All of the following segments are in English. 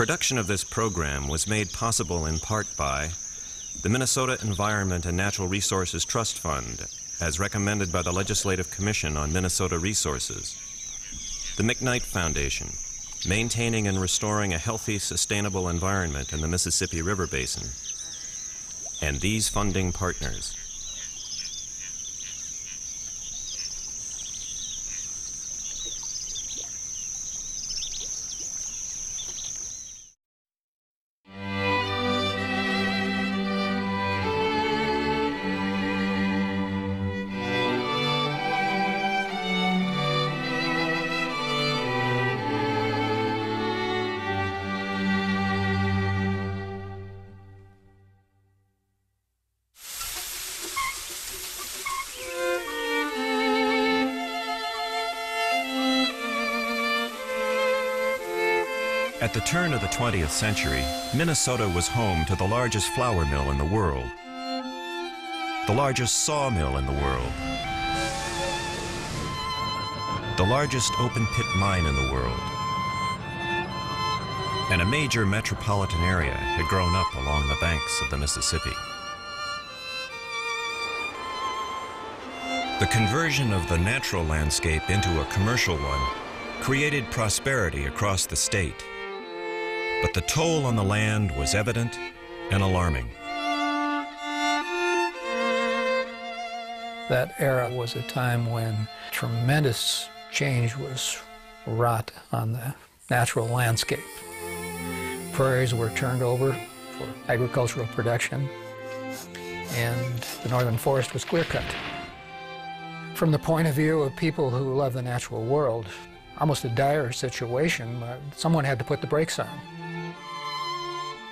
Production of this program was made possible in part by the Minnesota Environment and Natural Resources Trust Fund, as recommended by the Legislative Commission on Minnesota Resources, the McKnight Foundation, maintaining and restoring a healthy, sustainable environment in the Mississippi River Basin, and these funding partners. 20th century, Minnesota was home to the largest flour mill in the world, the largest sawmill in the world, the largest open pit mine in the world, and a major metropolitan area had grown up along the banks of the Mississippi. The conversion of the natural landscape into a commercial one created prosperity across the state. But the toll on the land was evident and alarming. That era was a time when tremendous change was wrought on the natural landscape. Prairies were turned over for agricultural production, and the northern forest was clear cut. From the point of view of people who love the natural world, almost a dire situation, someone had to put the brakes on.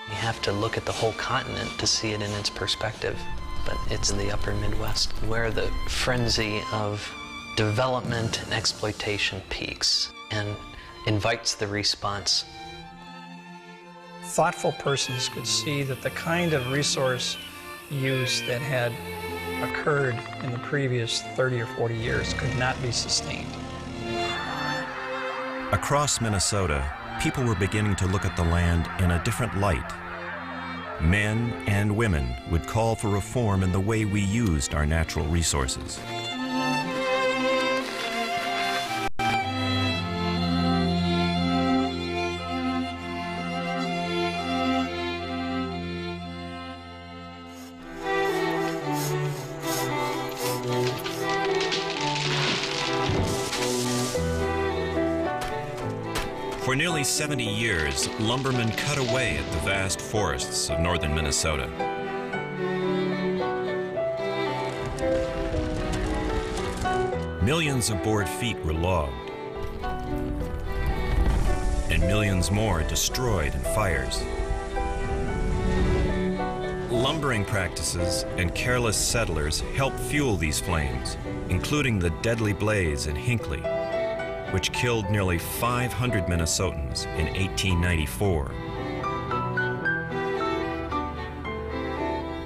You have to look at the whole continent to see it in its perspective. But it's in the upper Midwest where the frenzy of development and exploitation peaks and invites the response. Thoughtful persons could see that the kind of resource use that had occurred in the previous 30 or 40 years could not be sustained. Across Minnesota, people were beginning to look at the land in a different light. Men and women would call for reform in the way we used our natural resources. 70 years, lumbermen cut away at the vast forests of northern Minnesota. Millions of board feet were logged, and millions more destroyed in fires. Lumbering practices and careless settlers helped fuel these flames, including the deadly blaze in Hinckley, which killed nearly 500 Minnesotans in 1894.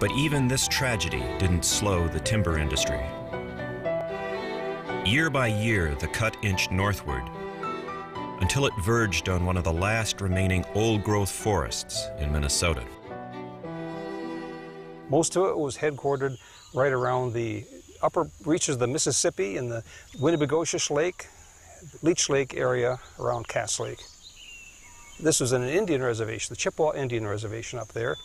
But even this tragedy didn't slow the timber industry. Year by year, the cut inched northward until it verged on one of the last remaining old growth forests in Minnesota. Most of it was headquartered right around the upper reaches of the Mississippi and the Winnibigoshish Lake, Leech Lake area around Cass Lake. This was an Indian reservation, the Chippewa Indian Reservation up there.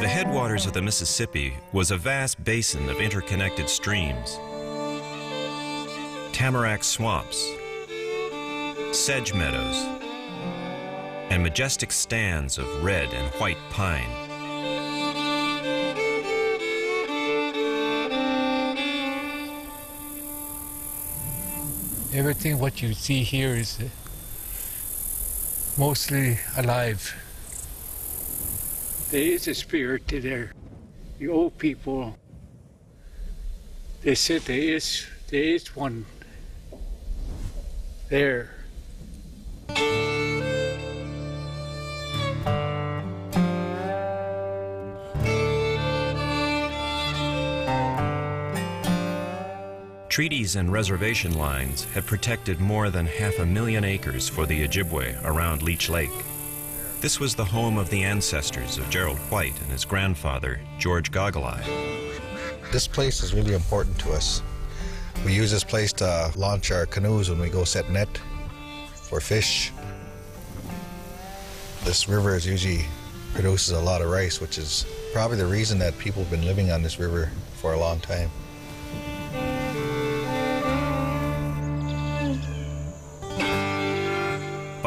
The headwaters of the Mississippi was a vast basin of interconnected streams. Tamarack swamps, sedge meadows, and majestic stands of red and white pine. Everything what you see here is uh, mostly alive. There is a spirit to there. The old people, they said there is there is one there. Treaties and reservation lines have protected more than half a million acres for the Ojibwe around Leech Lake. This was the home of the ancestors of Gerald White and his grandfather, George Goggle Eye. This place is really important to us. We use this place to launch our canoes when we go set net for fish. This river is usually produces a lot of rice, which is probably the reason that people have been living on this river for a long time.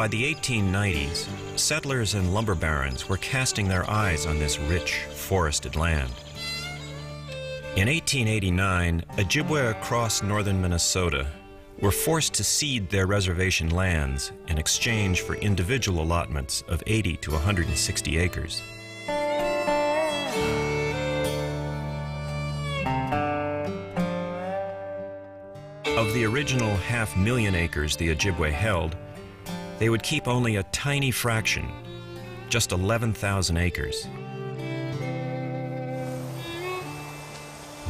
By the 1890s, settlers and lumber barons were casting their eyes on this rich, forested land. In 1889, Ojibwe across northern Minnesota were forced to cede their reservation lands in exchange for individual allotments of 80 to 160 acres. Of the original half million acres the Ojibwe held, they would keep only a tiny fraction, just 11,000 acres.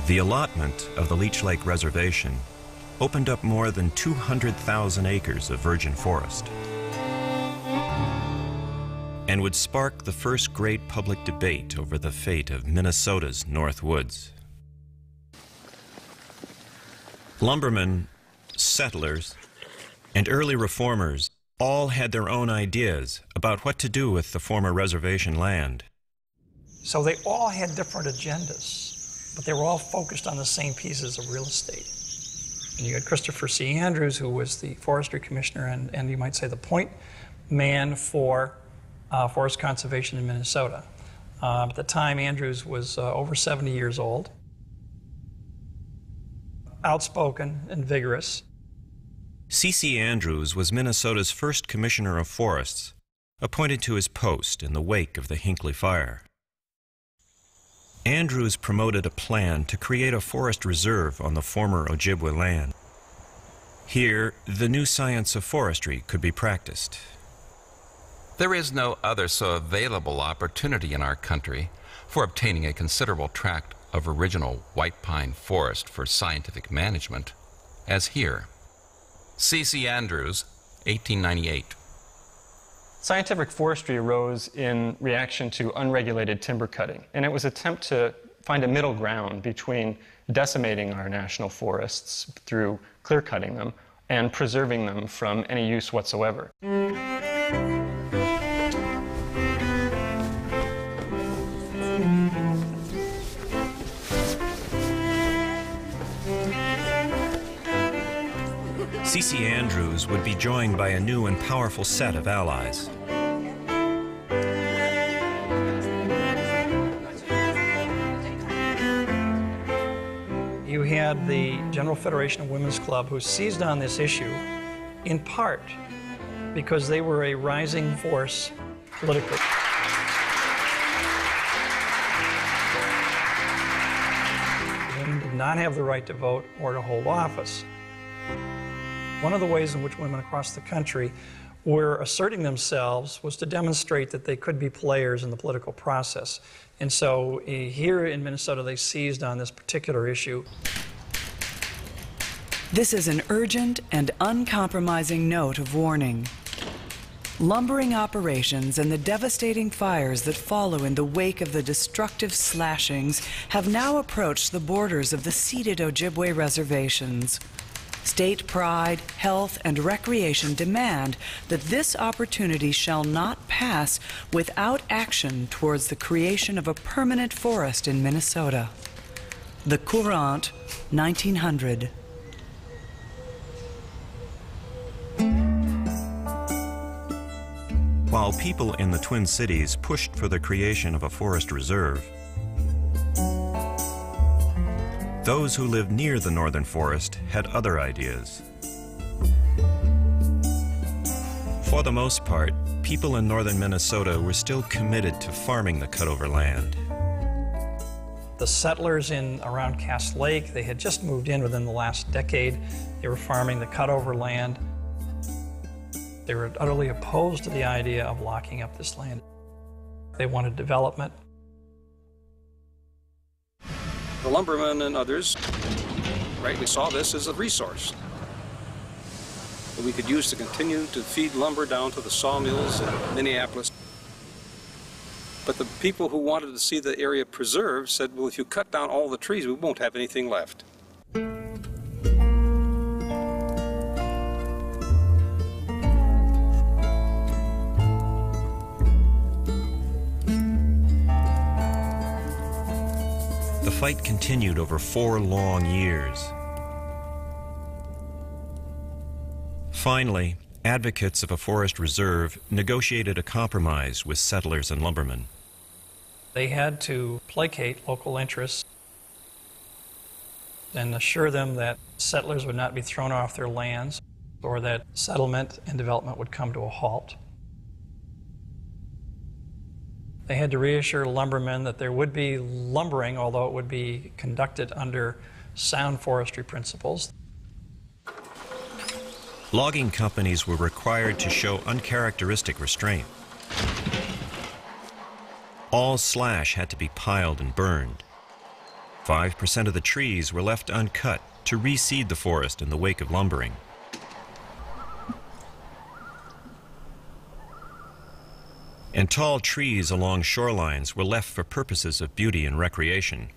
The allotment of the Leech Lake Reservation opened up more than 200,000 acres of virgin forest and would spark the first great public debate over the fate of Minnesota's North Woods. Lumbermen, settlers, and early reformers all had their own ideas about what to do with the former reservation land. So they all had different agendas, but they were all focused on the same pieces of real estate. And you had Christopher C. Andrews, who was the forestry commissioner and, and you might say the point man for uh, forest conservation in Minnesota. Uh, at the time, Andrews was uh, over 70 years old, outspoken and vigorous. C.C. Andrews was Minnesota's first commissioner of forests, appointed to his post in the wake of the Hinckley Fire. Andrews promoted a plan to create a forest reserve on the former Ojibwe land. Here, the new science of forestry could be practiced. There is no other so available opportunity in our country for obtaining a considerable tract of original white pine forest for scientific management as here. C.C. Andrews, 1898. Scientific forestry arose in reaction to unregulated timber cutting, and it was an attempt to find a middle ground between decimating our national forests through clear cutting them and preserving them from any use whatsoever. Andrews would be joined by a new and powerful set of allies. You had the General Federation of Women's Club who seized on this issue in part because they were a rising force politically. Women did not have the right to vote or to hold office. One of the ways in which women across the country were asserting themselves was to demonstrate that they could be players in the political process. And so eh, here in Minnesota, they seized on this particular issue. This is an urgent and uncompromising note of warning. Lumbering operations and the devastating fires that follow in the wake of the destructive slashings have now approached the borders of the ceded Ojibwe reservations. State pride, health, and recreation demand that this opportunity shall not pass without action towards the creation of a permanent forest in Minnesota. The Courant, 1900. While people in the Twin Cities pushed for the creation of a forest reserve, those who lived near the northern forest had other ideas. For the most part, people in northern Minnesota were still committed to farming the cutover land. The settlers in around Cass Lake, they had just moved in within the last decade. They were farming the cutover land. They were utterly opposed to the idea of locking up this land. They wanted development. The lumbermen and others right? We saw this as a resource that we could use to continue to feed lumber down to the sawmills in Minneapolis. But the people who wanted to see the area preserved said, well, if you cut down all the trees, we won't have anything left. The fight continued over four long years. Finally, advocates of a forest reserve negotiated a compromise with settlers and lumbermen. They had to placate local interests and assure them that settlers would not be thrown off their lands or that settlement and development would come to a halt. They had to reassure lumbermen that there would be lumbering, although it would be conducted under sound forestry principles. Logging companies were required to show uncharacteristic restraint. All slash had to be piled and burned. 5% of the trees were left uncut to reseed the forest in the wake of lumbering. And tall trees along shorelines were left for purposes of beauty and recreation.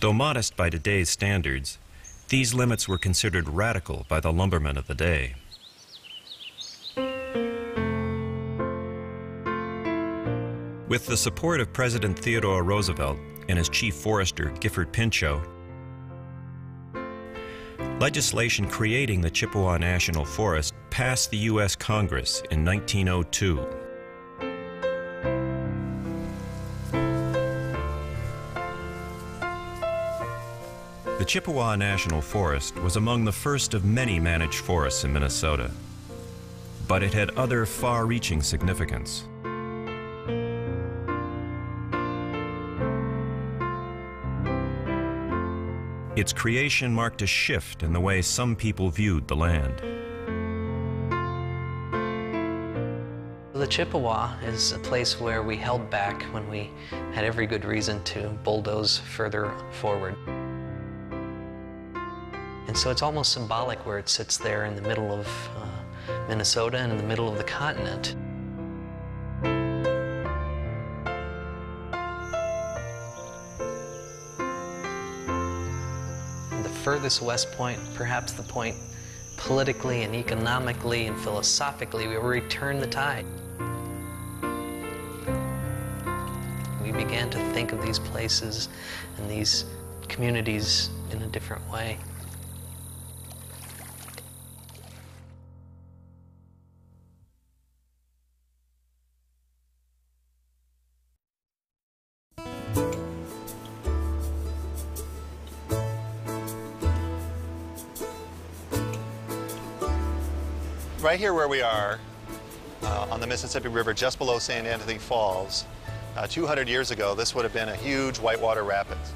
Though modest by today's standards, these limits were considered radical by the lumbermen of the day. With the support of President Theodore Roosevelt and his chief forester, Gifford Pinchot, legislation creating the Chippewa National Forest passed the U.S. Congress in 1902. The Chippewa National Forest was among the first of many managed forests in Minnesota, but it had other far-reaching significance. Its creation marked a shift in the way some people viewed the land. The Chippewa is a place where we held back when we had every good reason to bulldoze further forward. And so it's almost symbolic where it sits there in the middle of uh, Minnesota and in the middle of the continent. Furthest west point, perhaps the point politically and economically and philosophically, we return the tide. We began to think of these places and these communities in a different way. Right here where we are, uh, on the Mississippi River, just below St. Anthony Falls, uh, 200 years ago, this would have been a huge whitewater rapids.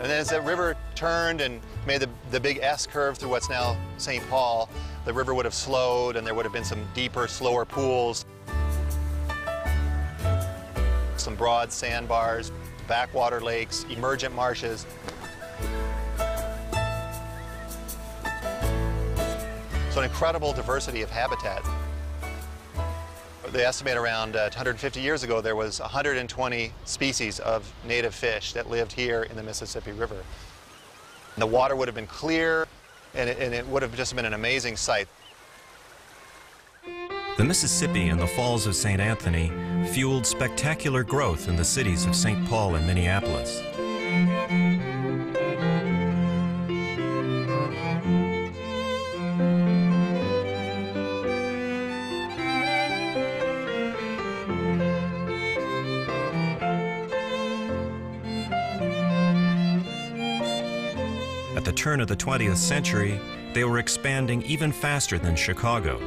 And then as that river turned and made the, the big S curve through what's now St. Paul, the river would have slowed and there would have been some deeper, slower pools. Some broad sandbars, backwater lakes, emergent marshes. So an incredible diversity of habitat. They estimate around uh, 150 years ago there was 120 species of native fish that lived here in the Mississippi River. The water would have been clear and it, and it would have just been an amazing sight. The Mississippi and the Falls of St. Anthony fueled spectacular growth in the cities of St. Paul and Minneapolis. Turn of the 20th century, they were expanding even faster than Chicago.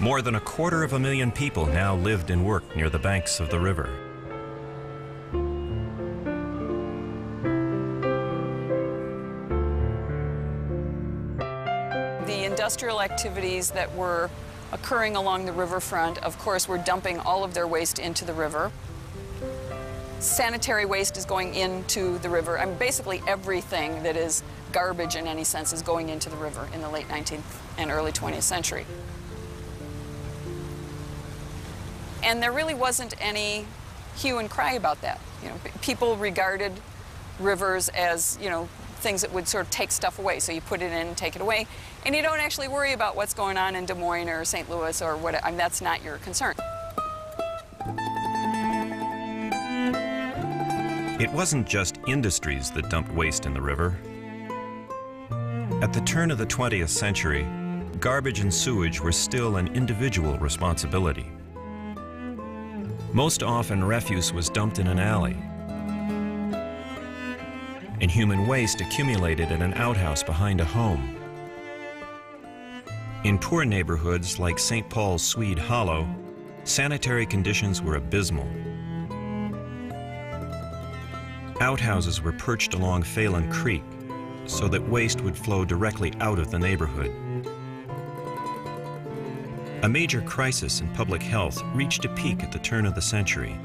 More than a quarter of a million people now lived and worked near the banks of the river. The industrial activities that were occurring along the riverfront, of course, we're dumping all of their waste into the river. Sanitary waste is going into the river. I mean, basically everything that is garbage in any sense is going into the river in the late 19th and early 20th century. And there really wasn't any hue and cry about that. You know, people regarded rivers as, you know, things that would sort of take stuff away. So you put it in and take it away, and you don't actually worry about what's going on in Des Moines or St. Louis or what. I mean, that's not your concern. It wasn't just industries that dumped waste in the river. At the turn of the 20th century, garbage and sewage were still an individual responsibility. Most often, refuse was dumped in an alley, and human waste accumulated in an outhouse behind a home. In poor neighborhoods like St. Paul's Swede Hollow, sanitary conditions were abysmal. Outhouses were perched along Phalen Creek so that waste would flow directly out of the neighborhood. A major crisis in public health reached a peak at the turn of the century.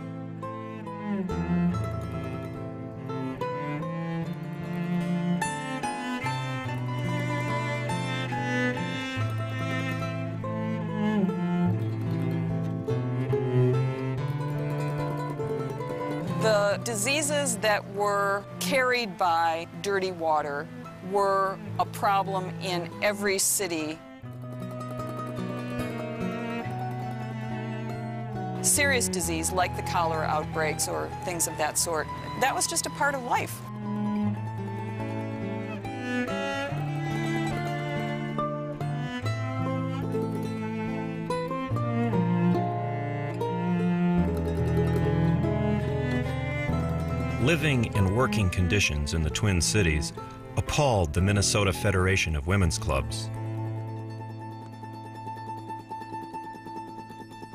That were carried by dirty water were a problem in every city. Serious disease like the cholera outbreaks or things of that sort, that was just a part of life. Living and working conditions in the Twin Cities appalled the Minnesota Federation of Women's Clubs.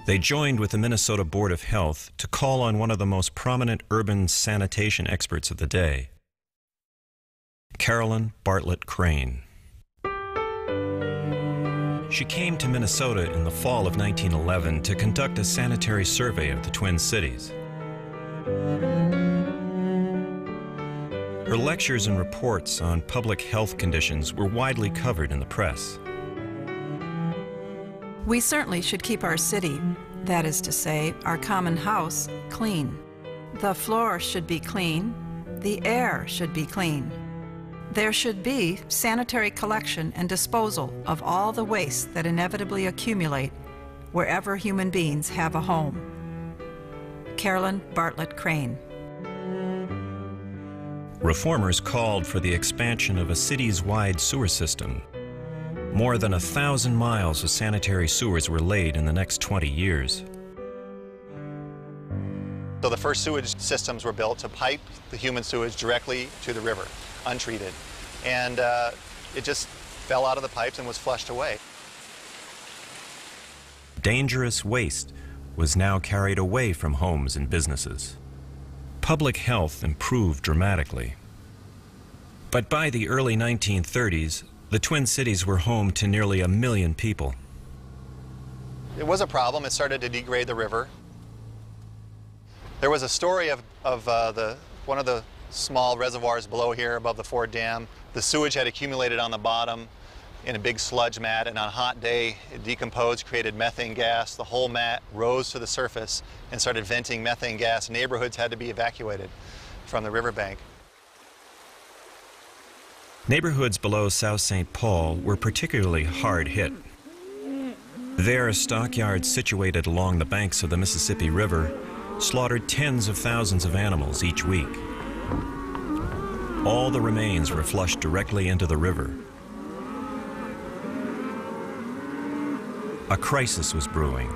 They joined with the Minnesota Board of Health to call on one of the most prominent urban sanitation experts of the day, Caroline Bartlett Crane. She came to Minnesota in the fall of 1911 to conduct a sanitary survey of the Twin Cities. Her lectures and reports on public health conditions were widely covered in the press. We certainly should keep our city, that is to say, our common house, clean. The floor should be clean. The air should be clean. There should be sanitary collection and disposal of all the waste that inevitably accumulate wherever human beings have a home. Caroline Bartlett Crane. Reformers called for the expansion of a city's wide sewer system. More than a thousand miles of sanitary sewers were laid in the next 20 years. So the first sewage systems were built to pipe the human sewage directly to the river, untreated. And uh, it just fell out of the pipes and was flushed away. Dangerous waste was now carried away from homes and businesses. Public health improved dramatically. But by the early 1930s, the Twin Cities were home to nearly a million people. It was a problem. It started to degrade the river. There was a story of, of uh, the, one of the small reservoirs below here above the Ford Dam. The sewage had accumulated on the bottom in a big sludge mat, and on a hot day, it decomposed, created methane gas. The whole mat rose to the surface and started venting methane gas. Neighborhoods had to be evacuated from the riverbank. Neighborhoods below South St. Paul were particularly hard hit. There, stockyards situated along the banks of the Mississippi River slaughtered tens of thousands of animals each week. All the remains were flushed directly into the river. A crisis was brewing.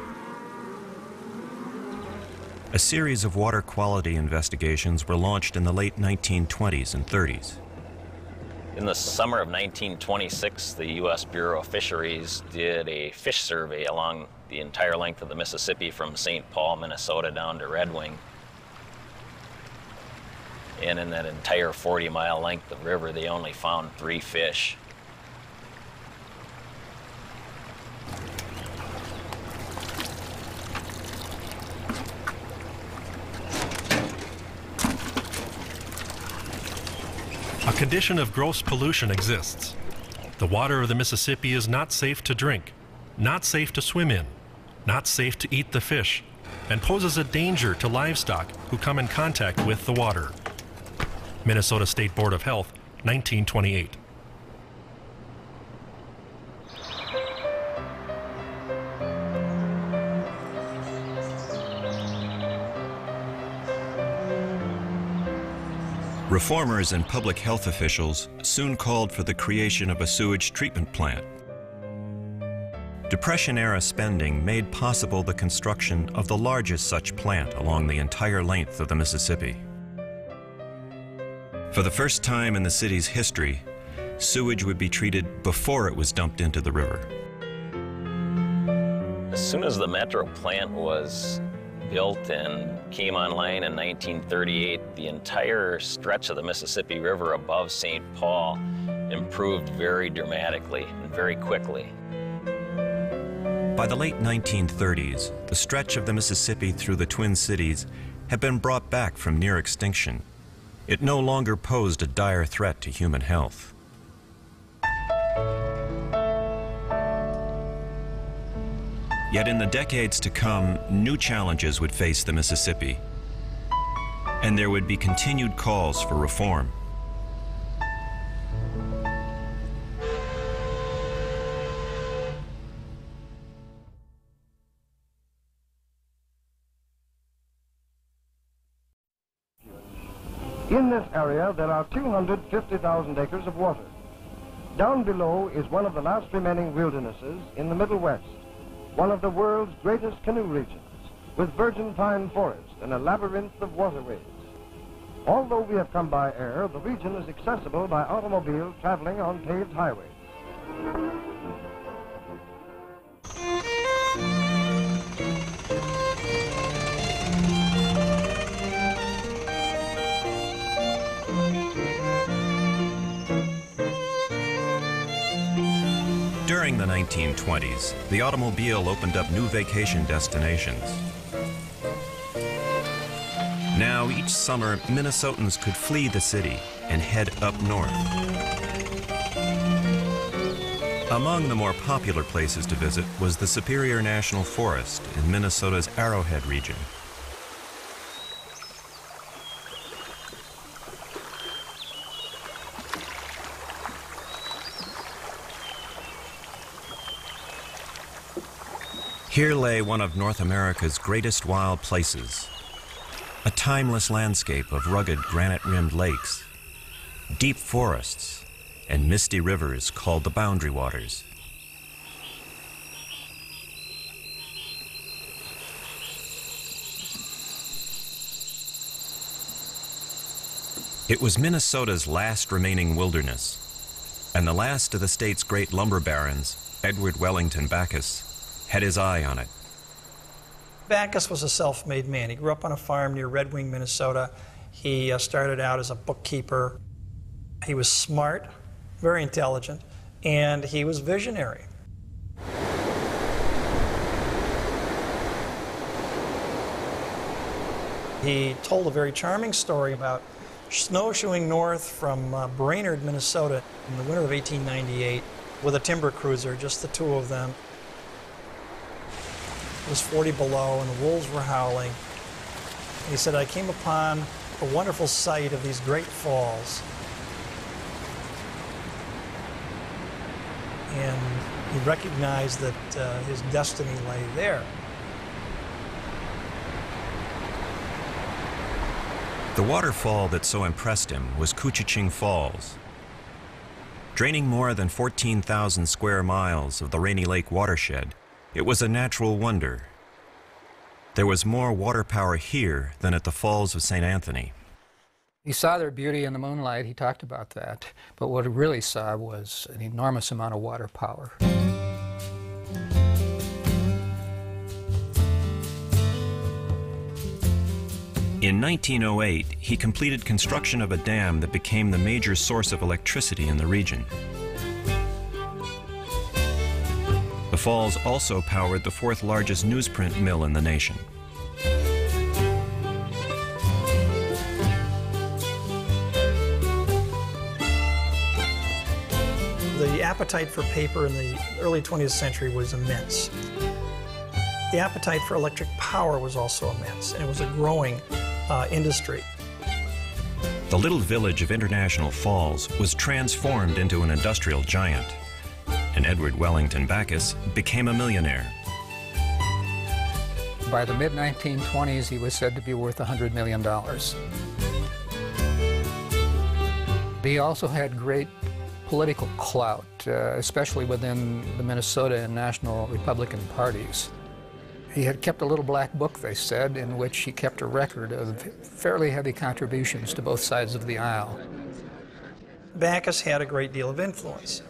A series of water quality investigations were launched in the late 1920s and 30s. In the summer of 1926, the U.S. Bureau of Fisheries did a fish survey along the entire length of the Mississippi from St. Paul, Minnesota down to Red Wing. And in that entire 40 mile length of river, they only found three fish. Condition of gross pollution exists. The water of the Mississippi is not safe to drink, not safe to swim in, not safe to eat the fish, and poses a danger to livestock who come in contact with the water. Minnesota State Board of Health, 1928. Reformers and public health officials soon called for the creation of a sewage treatment plant. Depression era spending made possible the construction of the largest such plant along the entire length of the Mississippi. For the first time in the city's history, sewage would be treated before it was dumped into the river. As soon as the metro plant was built and came online in 1938, the entire stretch of the Mississippi River above St. Paul improved very dramatically and very quickly. By the late 1930s, the stretch of the Mississippi through the Twin Cities had been brought back from near extinction. It no longer posed a dire threat to human health. Yet in the decades to come, new challenges would face the Mississippi, and there would be continued calls for reform. In this area, there are 250,000 acres of water. Down below is one of the last remaining wildernesses in the Middle West one of the world's greatest canoe regions, with virgin pine forest and a labyrinth of waterways. Although we have come by air, the region is accessible by automobile traveling on paved highways. 1920s, the automobile opened up new vacation destinations. Now, each summer, Minnesotans could flee the city and head up north. Among the more popular places to visit was the Superior National Forest in Minnesota's Arrowhead region. Here lay one of North America's greatest wild places, a timeless landscape of rugged granite-rimmed lakes, deep forests, and misty rivers called the Boundary Waters. It was Minnesota's last remaining wilderness, and the last of the state's great lumber barons, Edward Wellington Backus, had his eye on it. Backus was a self made man. He grew up on a farm near Red Wing, Minnesota. He uh, started out as a bookkeeper. He was smart, very intelligent, and he was visionary. He told a very charming story about snowshoeing north from uh, Brainerd, Minnesota in the winter of 1898 with a timber cruiser, just the two of them. It was 40 below and the wolves were howling. And he said, I came upon a wonderful sight of these great falls. And he recognized that uh, his destiny lay there. The waterfall that so impressed him was Koochiching Falls. Draining more than 14,000 square miles of the Rainy Lake watershed, it was a natural wonder. There was more water power here than at the Falls of St. Anthony. He saw their beauty in the moonlight, he talked about that, but what he really saw was an enormous amount of water power. In 1908, he completed construction of a dam that became the major source of electricity in the region. The falls also powered the fourth largest newsprint mill in the nation. The appetite for paper in the early 20th century was immense. The appetite for electric power was also immense, and it was a growing uh, industry. The little village of International Falls was transformed into an industrial giant, and Edward Wellington Backus became a millionaire. By the mid 1920s, he was said to be worth $100 million. He also had great political clout, uh, especially within the Minnesota and National Republican parties. He had kept a little black book, they said, in which he kept a record of fairly heavy contributions to both sides of the aisle. Backus had a great deal of influence.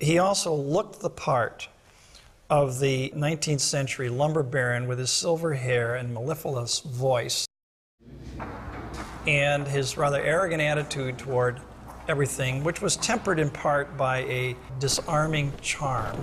He also looked the part of the 19th century lumber baron with his silver hair and mellifluous voice and his rather arrogant attitude toward everything, which was tempered in part by a disarming charm.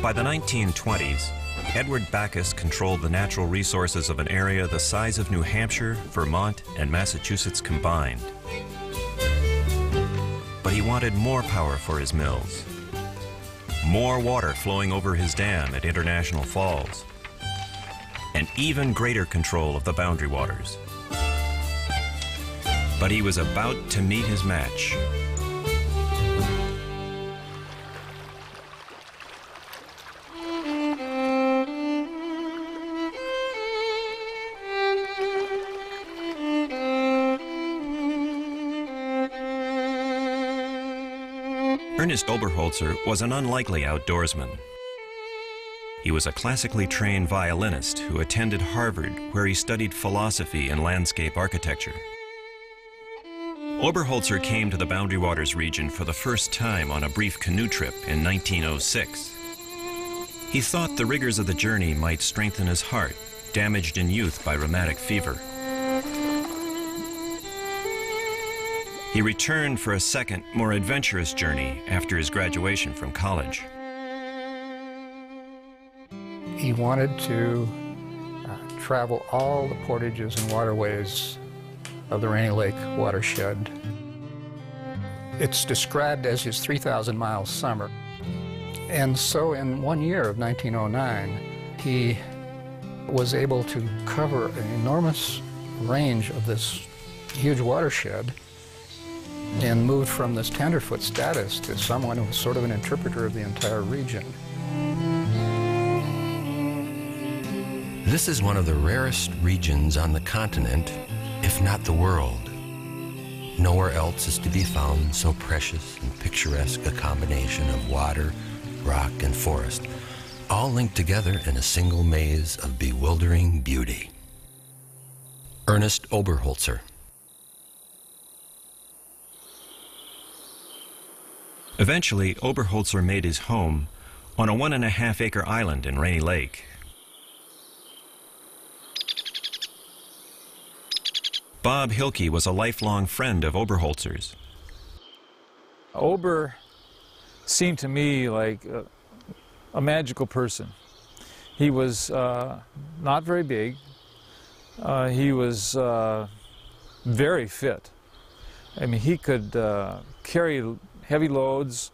By the 1920s, Edward Backus controlled the natural resources of an area the size of New Hampshire, Vermont, and Massachusetts combined. But he wanted more power for his mills, more water flowing over his dam at International Falls, and even greater control of the boundary waters. But he was about to meet his match. Ernest Oberholzer was an unlikely outdoorsman. He was a classically trained violinist who attended Harvard, where he studied philosophy and landscape architecture. Oberholzer came to the Boundary Waters region for the first time on a brief canoe trip in 1906. He thought the rigors of the journey might strengthen his heart, damaged in youth by rheumatic fever. He returned for a second, more adventurous journey after his graduation from college. He wanted to uh, travel all the portages and waterways of the Rainy Lake watershed. It's described as his 3,000 mile summer. And so in one year of 1909, he was able to cover an enormous range of this huge watershed and moved from this tenderfoot status to someone who was sort of an interpreter of the entire region. This is one of the rarest regions on the continent, if not the world. Nowhere else is to be found so precious and picturesque a combination of water, rock, and forest, all linked together in a single maze of bewildering beauty. Ernest Oberholzer. Eventually, Oberholzer made his home on a one and a half acre island in Rainy Lake. Bob Hilke was a lifelong friend of Oberholzer's. Ober seemed to me like a, a magical person. He was uh, not very big. Uh, he was uh, very fit. I mean, he could uh, carry heavy loads.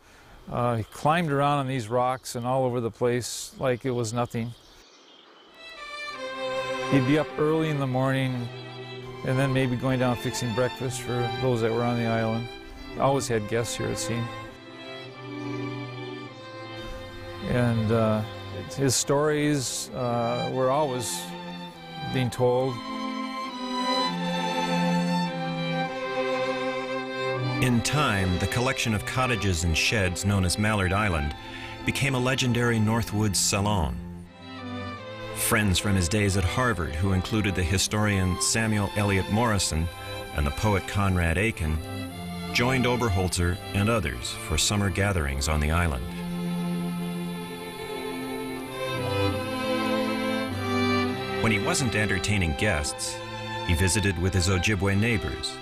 Uh, he climbed around on these rocks and all over the place like it was nothing. He'd be up early in the morning and then maybe going down fixing breakfast for those that were on the island. Always had guests here, it seemed. And uh, his stories uh, were always being told. In time, the collection of cottages and sheds known as Mallard Island became a legendary Northwoods salon. Friends from his days at Harvard, who included the historian Samuel Eliot Morison and the poet Conrad Aiken, joined Oberholzer and others for summer gatherings on the island. When he wasn't entertaining guests, he visited with his Ojibwe neighbors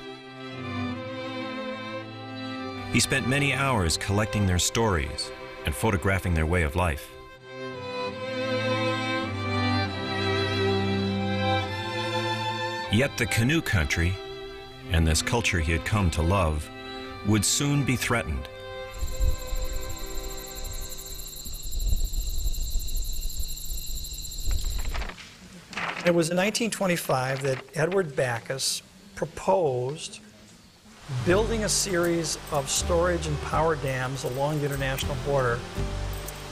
he spent many hours collecting their stories and photographing their way of life. Yet the canoe country, and this culture he had come to love, would soon be threatened. It was in 1925 that Edward Backus proposed building a series of storage and power dams along the international border.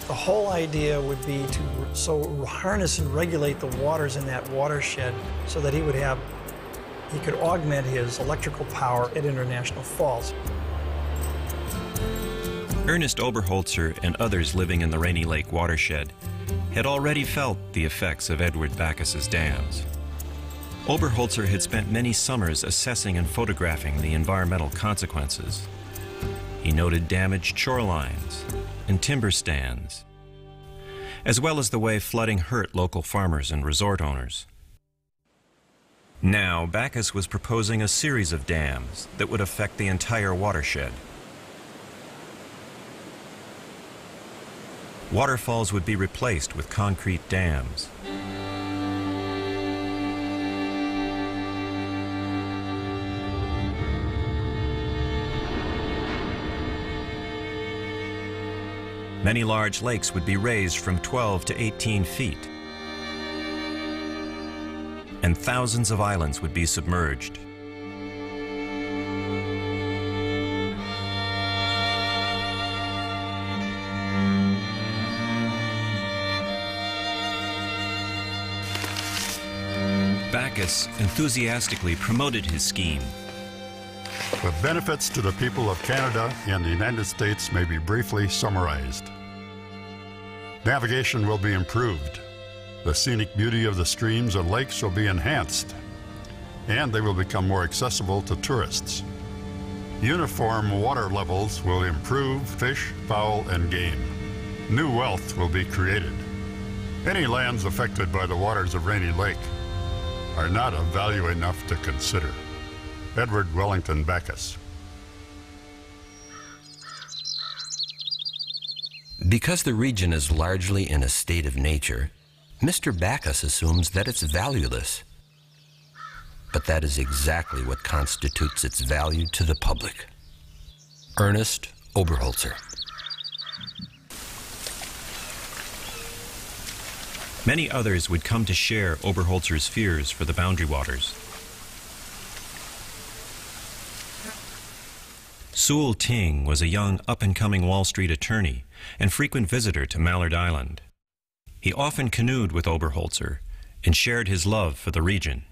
The whole idea would be to so harness and regulate the waters in that watershed so that he would have he could augment his electrical power at International Falls. Ernest Oberholzer and others living in the Rainy Lake watershed had already felt the effects of Edward Backus's dams. Oberholzer had spent many summers assessing and photographing the environmental consequences. He noted damaged shorelines and timber stands, as well as the way flooding hurt local farmers and resort owners. Now, Backus was proposing a series of dams that would affect the entire watershed. Waterfalls would be replaced with concrete dams. Many large lakes would be raised from 12 to 18 feet. And thousands of islands would be submerged. Backus enthusiastically promoted his scheme. The benefits to the people of Canada and the United States may be briefly summarized. Navigation will be improved. The scenic beauty of the streams and lakes will be enhanced, and they will become more accessible to tourists. Uniform water levels will improve fish, fowl, and game. New wealth will be created. Any lands affected by the waters of Rainy Lake are not of value enough to consider. Edward Wellington Backus. Because the region is largely in a state of nature, Mr. Backus assumes that it's valueless. But that is exactly what constitutes its value to the public. Ernest Oberholzer. Many others would come to share Oberholzer's fears for the boundary waters. Sewell Tyng was a young up-and-coming Wall Street attorney and frequent visitor to Mallard Island. He often canoed with Oberholzer and shared his love for the region.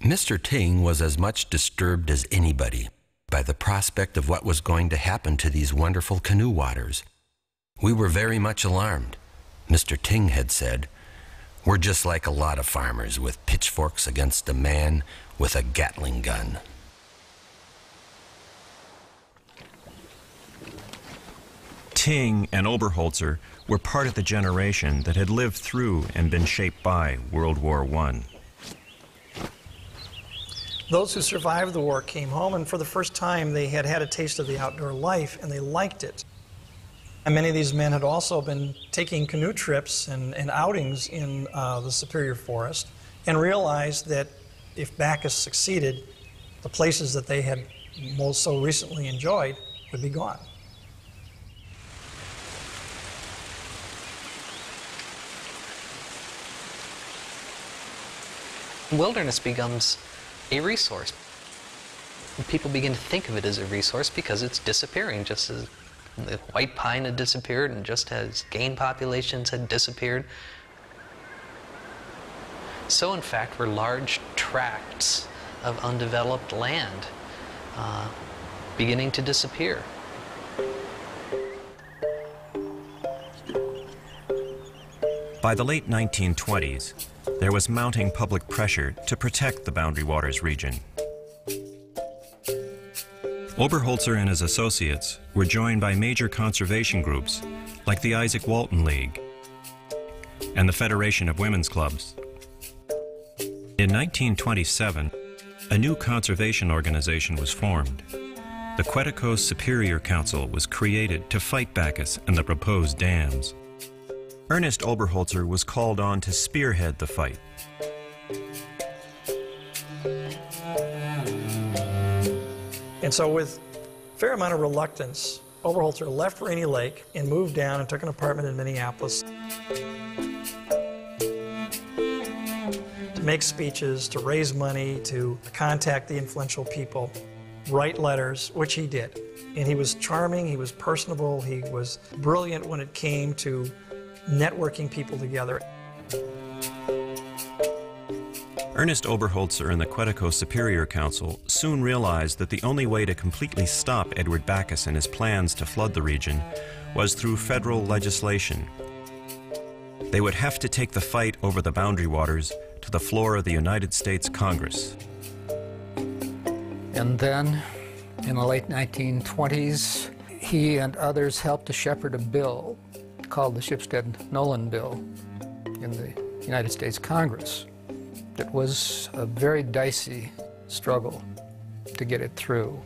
Mr. Tyng was as much disturbed as anybody by the prospect of what was going to happen to these wonderful canoe waters. We were very much alarmed. Mr. Tyng had said, We're just like a lot of farmers with pitchforks against a man with a Gatling gun. Tyng and Oberholzer were part of the generation that had lived through and been shaped by World War I. Those who survived the war came home, and for the first time, they had had a taste of the outdoor life and they liked it. And many of these men had also been taking canoe trips and, and outings in uh, the Superior Forest and realized that if Backus succeeded, the places that they had most so recently enjoyed would be gone. Wilderness becomes a resource. People begin to think of it as a resource because it's disappearing, just as the white pine had disappeared and just as game populations had disappeared. So, in fact, were large tracts of undeveloped land uh, beginning to disappear. By the late 1920s, there was mounting public pressure to protect the Boundary Waters region. Oberholzer and his associates were joined by major conservation groups like the Izaak Walton League and the Federation of Women's Clubs. In 1927, a new conservation organization was formed. The Quetico Superior Council was created to fight Backus and the proposed dams. Ernest Oberholzer was called on to spearhead the fight. And so with a fair amount of reluctance, Oberholzer left Rainy Lake and moved down and took an apartment in Minneapolis to make speeches, to raise money, to contact the influential people, write letters, which he did. And he was charming, he was personable, he was brilliant when it came to networking people together. Ernest Oberholzer and the Quetico Superior Council soon realized that the only way to completely stop Edward Backus and his plans to flood the region was through federal legislation. They would have to take the fight over the boundary waters to the floor of the United States Congress. And then, in the late 1920s, he and others helped to shepherd a bill called the Shipstead-Nolan Bill in the United States Congress. It was a very dicey struggle to get it through.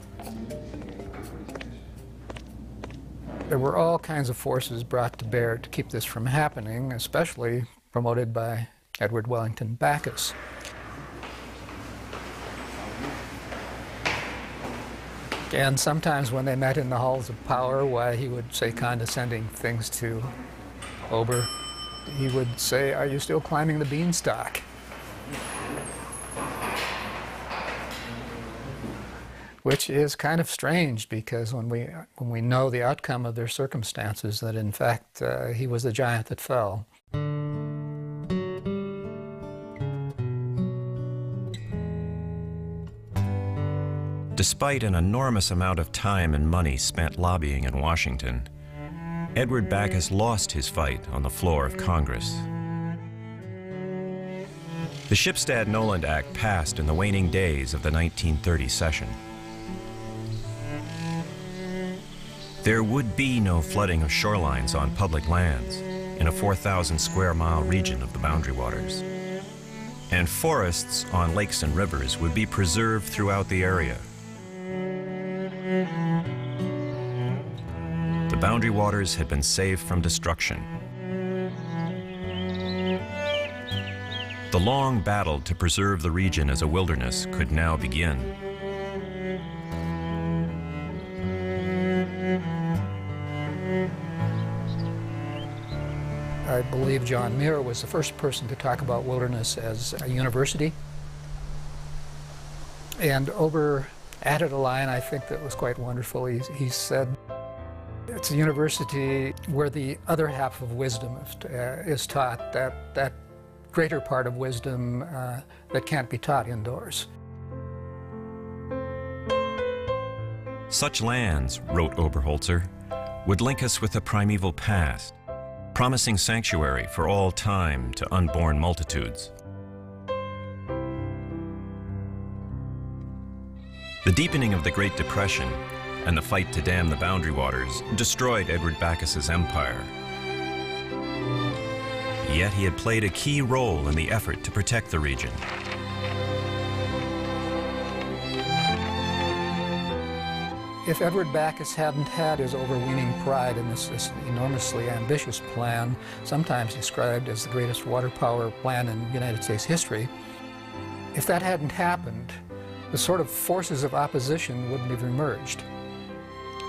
There were all kinds of forces brought to bear to keep this from happening, especially promoted by Edward Wellington Backus. And sometimes when they met in the halls of power, why he would say condescending things to Ober. He would say, are you still climbing the beanstalk? which is kind of strange because when we when we know the outcome of their circumstances, that in fact uh, he was the giant that fell. Despite an enormous amount of time and money spent lobbying in Washington, Edward Backus lost his fight on the floor of Congress. The Shipstead-Nolan Act passed in the waning days of the 1930 session. There would be no flooding of shorelines on public lands in a 4,000 square mile region of the boundary waters. And forests on lakes and rivers would be preserved throughout the area. Boundary waters had been saved from destruction. The long battle to preserve the region as a wilderness could now begin. I believe John Muir was the first person to talk about wilderness as a university. And Ober added a line I think that was quite wonderful. He, he said, it's a university where the other half of wisdom is, uh, is taught, that, that greater part of wisdom uh, that can't be taught indoors. Such lands, wrote Oberholzer, would link us with a primeval past, promising sanctuary for all time to unborn multitudes. The deepening of the Great Depression and the fight to dam the boundary waters destroyed Edward Backus's empire. Yet he had played a key role in the effort to protect the region. If Edward Backus hadn't had his overweening pride in this, this, enormously ambitious plan, sometimes described as the greatest water power plan in United States history, if that hadn't happened, the sort of forces of opposition wouldn't have emerged.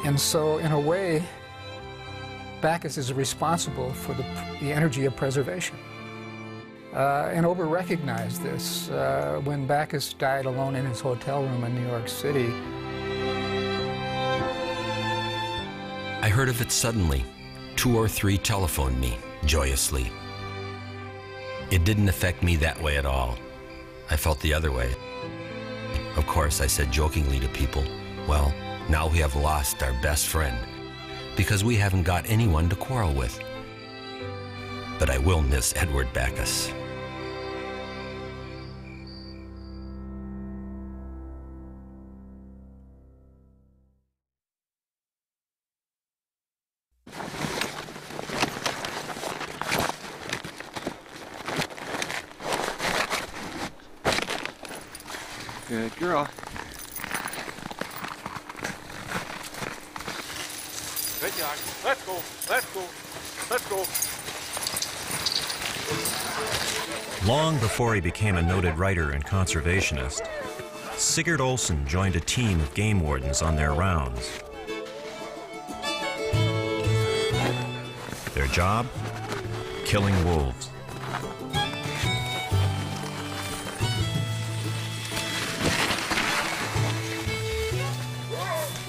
And so, in a way, Backus is responsible for the, the energy of preservation. Uh, and Ober recognized this uh, when Backus died alone in his hotel room in New York City. I heard of it suddenly. Two or three telephoned me, joyously. It didn't affect me that way at all. I felt the other way. Of course, I said jokingly to people, well, now we have lost our best friend because we haven't got anyone to quarrel with. But I will miss Edward Backus. Before he became a noted writer and conservationist, Sigurd Olson joined a team of game wardens on their rounds. Their job? Killing wolves.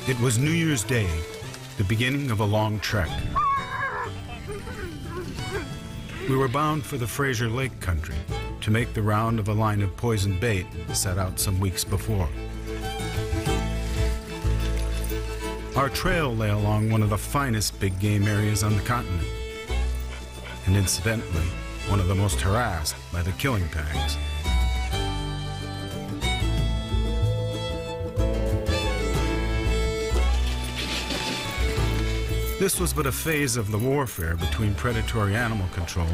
It was New Year's Day, the beginning of a long trek. We were bound for the Fraser Lake country to make the round of a line of poison bait set out some weeks before. Our trail lay along one of the finest big game areas on the continent, and incidentally, one of the most harassed by the killing pangs. This was but a phase of the warfare between predatory animal control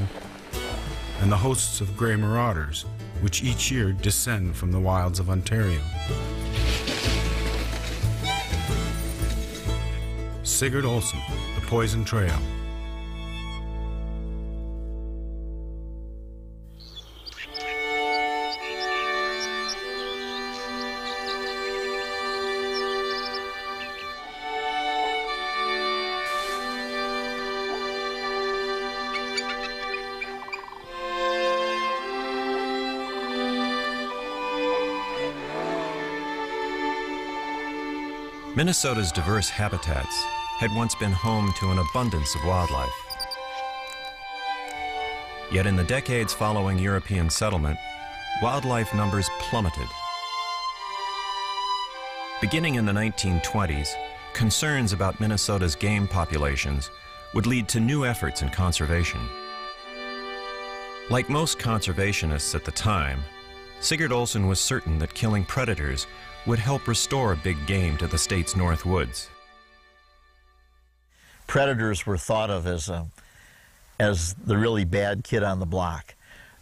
and the hosts of gray marauders, which each year descend from the wilds of Ontario. Sigurd Olson, The Poison Trail. Minnesota's diverse habitats had once been home to an abundance of wildlife. Yet in the decades following European settlement, wildlife numbers plummeted. Beginning in the 1920s, concerns about Minnesota's game populations would lead to new efforts in conservation. Like most conservationists at the time, Sigurd Olson was certain that killing predators would help restore big game to the state's north woods. Predators were thought of as, a, as the really bad kid on the block.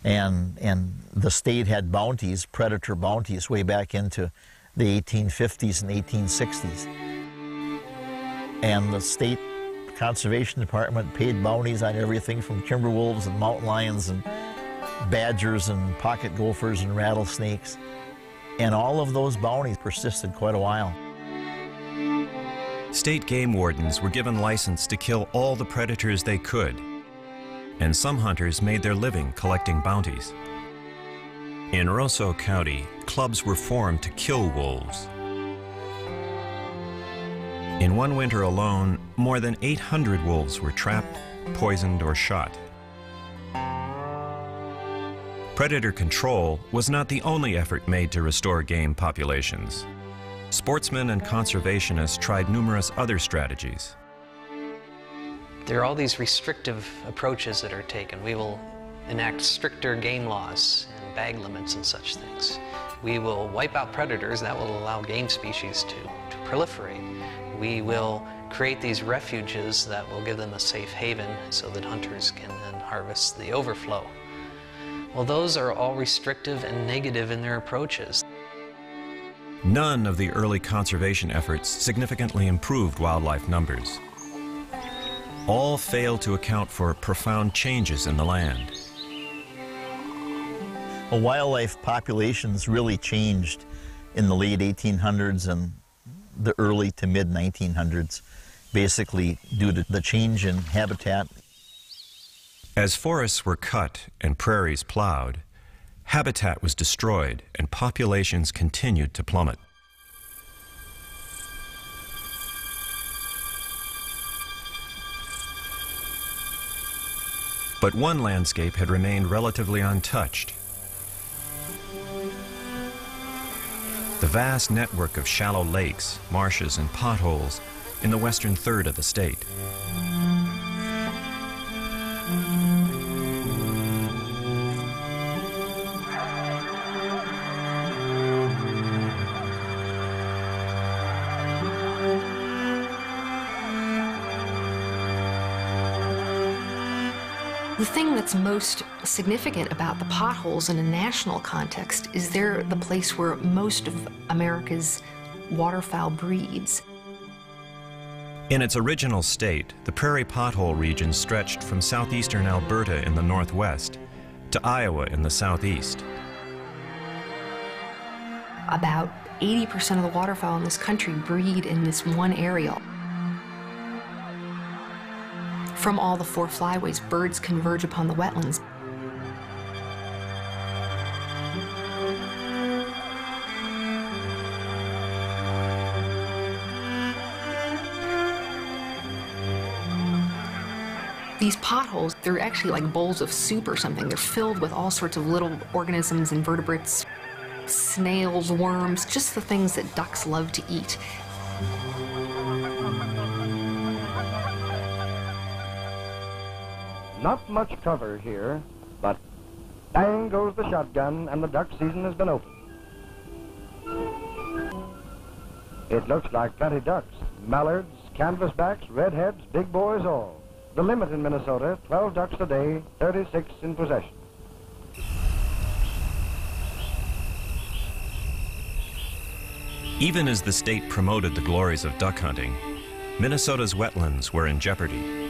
And, and the state had bounties, predator bounties, way back into the 1850s and 1860s. And the state conservation department paid bounties on everything from timber wolves and mountain lions and badgers and pocket gophers and rattlesnakes. And all of those bounties persisted quite a while. State game wardens were given license to kill all the predators they could, and some hunters made their living collecting bounties. In Roseau County, clubs were formed to kill wolves. In one winter alone, more than 800 wolves were trapped, poisoned, or shot. Predator control was not the only effort made to restore game populations. Sportsmen and conservationists tried numerous other strategies. There are all these restrictive approaches that are taken. We will enact stricter game laws and bag limits and such things. We will wipe out predators, that will allow game species to, to proliferate. We will create these refuges that will give them a safe haven so that hunters can then harvest the overflow. Well, those are all restrictive and negative in their approaches. None of the early conservation efforts significantly improved wildlife numbers. All failed to account for profound changes in the land. Well, wildlife populations really changed in the late 1800s and the early to mid 1900s, basically due to the change in habitat as forests were cut and prairies plowed, habitat was destroyed and populations continued to plummet. But one landscape had remained relatively untouched. The vast network of shallow lakes, marshes, and potholes in the western third of the state. The thing that's most significant about the potholes in a national context is they're the place where most of America's waterfowl breeds. In its original state, the prairie pothole region stretched from southeastern Alberta in the northwest to Iowa in the southeast. About 80% of the waterfowl in this country breed in this one area. From all the four flyways, birds converge upon the wetlands. These potholes, they're actually like bowls of soup or something. They're filled with all sorts of little organisms, invertebrates, snails, worms, just the things that ducks love to eat. Not much cover here, but bang goes the shotgun and the duck season has been opened. It looks like plenty ducks, mallards, canvasbacks, redheads, big boys all. The limit in Minnesota, 12 ducks a day, 36 in possession. Even as the state promoted the glories of duck hunting, Minnesota's wetlands were in jeopardy.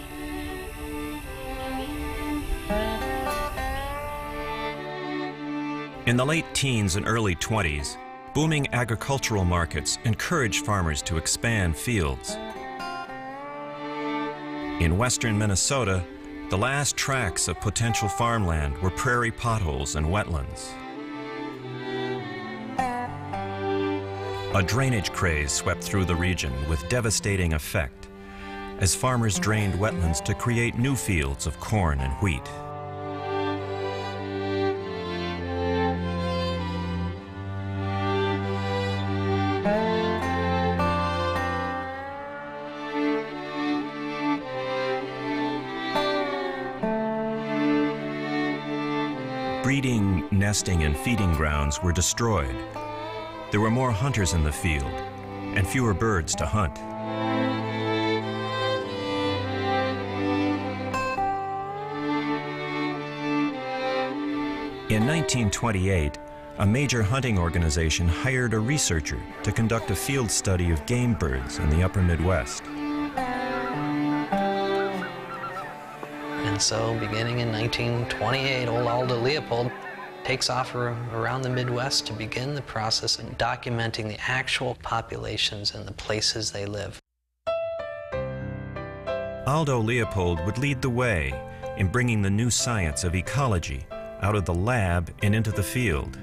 In the late teens and early 20s, booming agricultural markets encouraged farmers to expand fields. In western Minnesota, the last tracts of potential farmland were prairie potholes and wetlands. A drainage craze swept through the region with devastating effect as farmers drained wetlands to create new fields of corn and wheat. Nesting, and feeding grounds were destroyed. There were more hunters in the field and fewer birds to hunt. In 1928, a major hunting organization hired a researcher to conduct a field study of game birds in the upper Midwest. And so, beginning in 1928, old Aldo Leopold takes off around the Midwest to begin the process of documenting the actual populations and the places they live. Aldo Leopold would lead the way in bringing the new science of ecology out of the lab and into the field.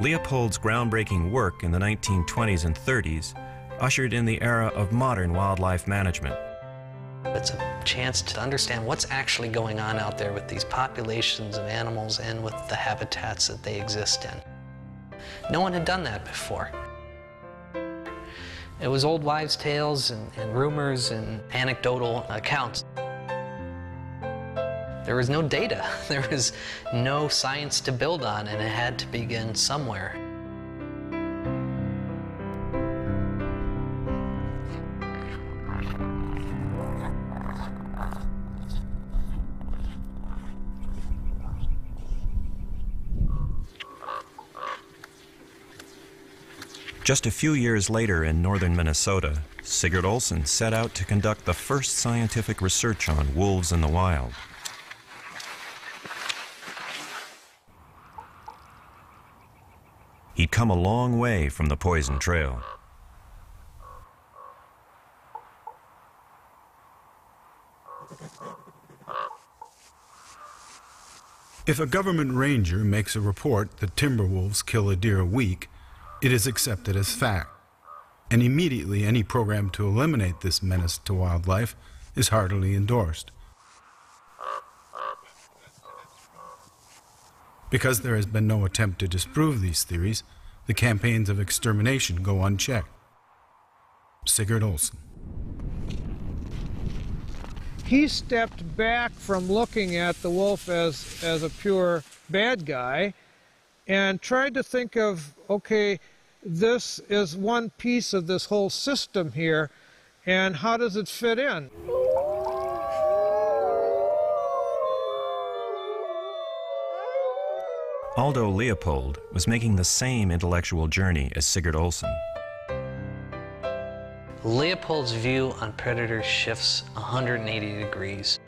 Leopold's groundbreaking work in the 1920s and 30s ushered in the era of modern wildlife management. It's a chance to understand what's actually going on out there with these populations of animals and with the habitats that they exist in. No one had done that before. It was old wives' tales and, and rumors and anecdotal accounts. There was no data, there was no science to build on, and it had to begin somewhere. Just a few years later in northern Minnesota, Sigurd Olson set out to conduct the first scientific research on wolves in the wild. He'd come a long way from the poison trail. If a government ranger makes a report that timber wolves kill a deer a week, it is accepted as fact. And immediately any program to eliminate this menace to wildlife is heartily endorsed. Because there has been no attempt to disprove these theories, the campaigns of extermination go unchecked. Sigurd Olson. he stepped back from looking at the wolf as, as a pure bad guy and tried to think of, okay, this is one piece of this whole system here, and how does it fit in? Aldo Leopold was making the same intellectual journey as Sigurd Olson. Leopold's view on predators shifts 180 degrees.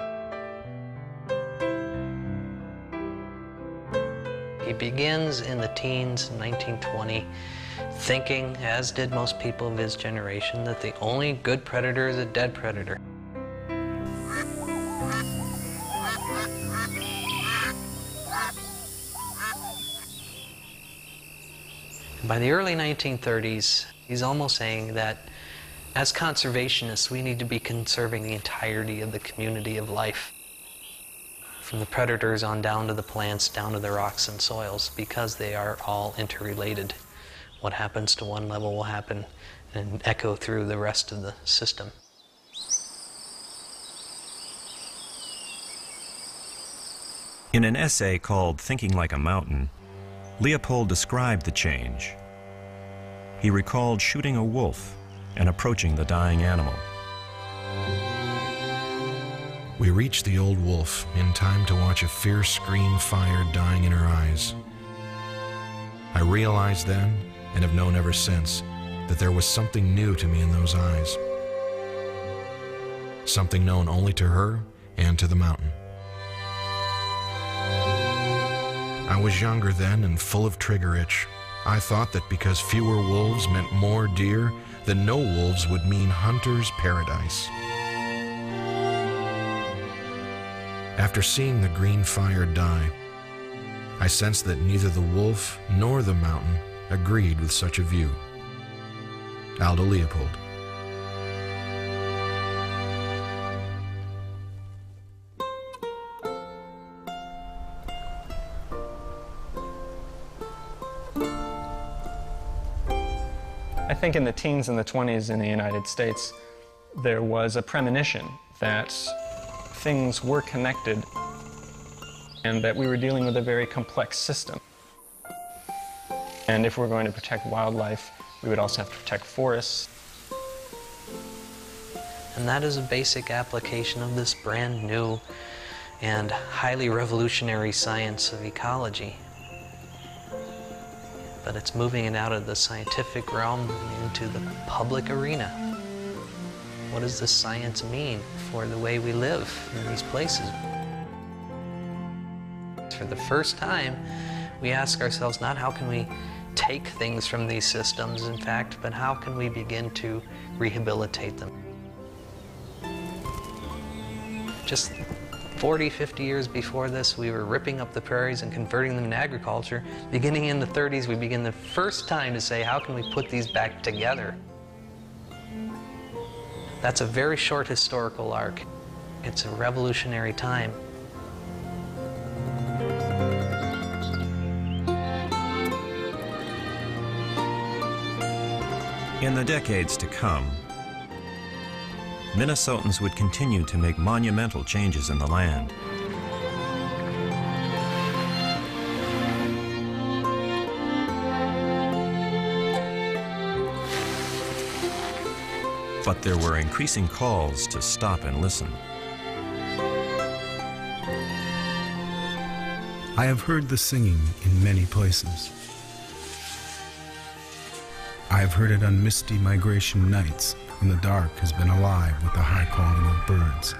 Begins in the teens, 1920, thinking, as did most people of his generation, that the only good predator is a dead predator. By the early 1930s, he's almost saying that as conservationists, we need to be conserving the entirety of the community of life, from the predators on down to the plants, down to the rocks and soils, because they are all interrelated. What happens to one level will happen and echo through the rest of the system. In an essay called Thinking Like a Mountain, Leopold described the change. He recalled shooting a wolf and approaching the dying animal. We reached the old wolf in time to watch a fierce green fire dying in her eyes. I realized then, and have known ever since, that there was something new to me in those eyes. Something known only to her and to the mountain. I was younger then and full of trigger itch. I thought that because fewer wolves meant more deer, then no wolves would mean hunter's paradise. After seeing the green fire die, I sensed that neither the wolf nor the mountain agreed with such a view. Aldo Leopold. I think in the teens and the 20s in the United States, there was a premonition that things were connected and that we were dealing with a very complex system. And if we're going to protect wildlife, we would also have to protect forests. And that is a basic application of this brand new and highly revolutionary science of ecology. But it's moving it out of the scientific realm into the public arena. What does this science mean for the way we live in these places? For the first time, we ask ourselves not how can we take things from these systems, in fact, but how can we begin to rehabilitate them? Just 40, 50 years before this, we were ripping up the prairies and converting them to agriculture. Beginning in the 30s, we begin the first time to say, how can we put these back together? That's a very short historical arc. It's a revolutionary time. In the decades to come, Minnesotans would continue to make monumental changes in the land. But there were increasing calls to stop and listen. I have heard the singing in many places. I have heard it on misty migration nights when the dark has been alive with the high calling of birds.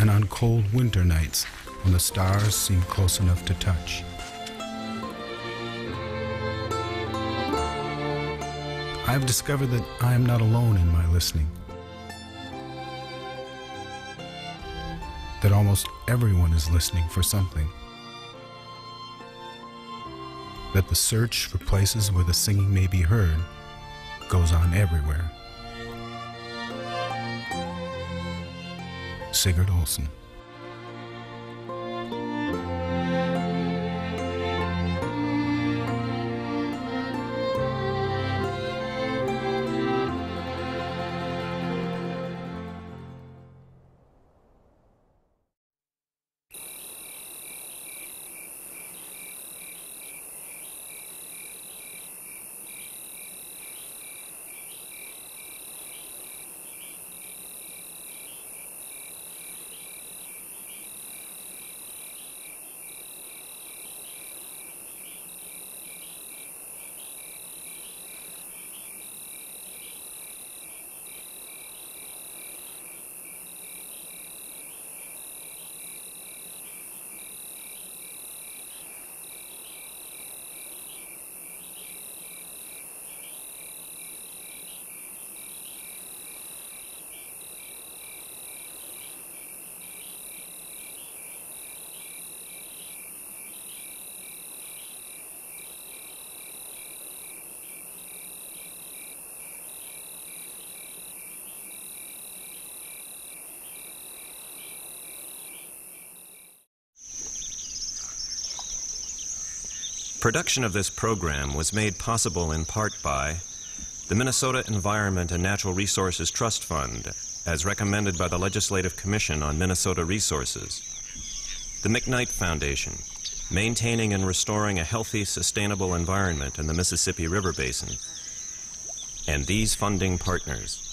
And on cold winter nights when the stars seem close enough to touch. I have discovered that I am not alone in my listening. That almost everyone is listening for something. That the search for places where the singing may be heard goes on everywhere. Sigurd Olson. Production of this program was made possible in part by the Minnesota Environment and Natural Resources Trust Fund, as recommended by the Legislative Commission on Minnesota Resources, the McKnight Foundation, maintaining and restoring a healthy, sustainable environment in the Mississippi River Basin, and these funding partners.